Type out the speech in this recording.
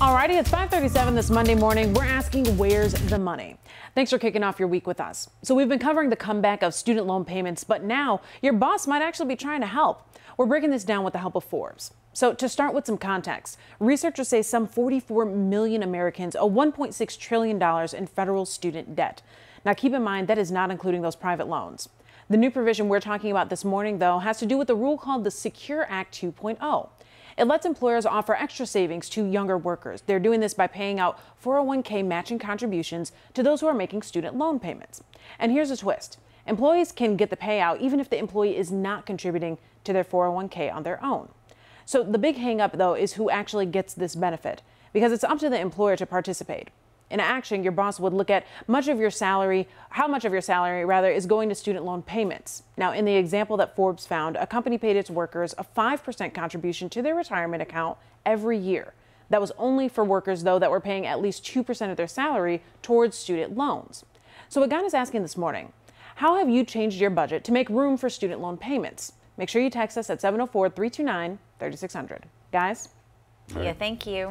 Alrighty, it's 537 this Monday morning. We're asking where's the money? Thanks for kicking off your week with us. So we've been covering the comeback of student loan payments, but now your boss might actually be trying to help. We're breaking this down with the help of Forbes. So to start with some context, researchers say some 44 million Americans owe $1.6 trillion in federal student debt. Now keep in mind that is not including those private loans. The new provision we're talking about this morning, though, has to do with a rule called the Secure Act 2.0. It lets employers offer extra savings to younger workers. They're doing this by paying out 401k matching contributions to those who are making student loan payments. And here's a twist. Employees can get the payout even if the employee is not contributing to their 401k on their own. So the big hangup though is who actually gets this benefit because it's up to the employer to participate in action, your boss would look at much of your salary, how much of your salary rather is going to student loan payments. Now, in the example that Forbes found, a company paid its workers a 5% contribution to their retirement account every year. That was only for workers, though, that were paying at least 2% of their salary towards student loans. So, what is asking this morning, how have you changed your budget to make room for student loan payments? Make sure you text us at 704 329 3600. Guys? Yeah, thank you.